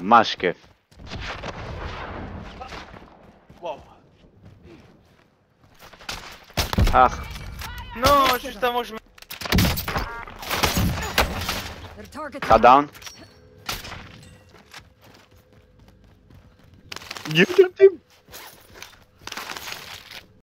ממש כיף. וואו. אח, נו, что ж там можешь... Their target אחד דאון. You did him.